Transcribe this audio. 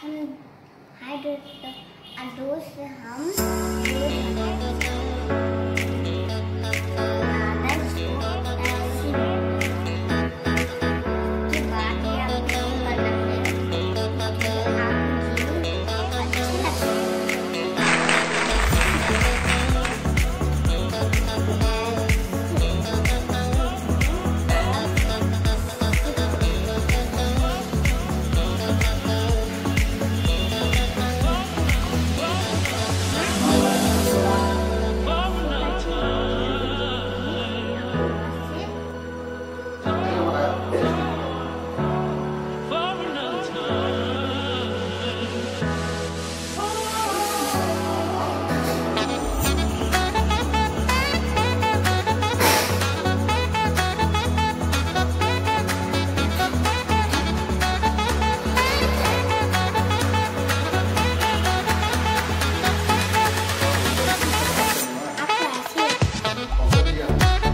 हम दोस्तों दोस्त हम Vamos, obrigado.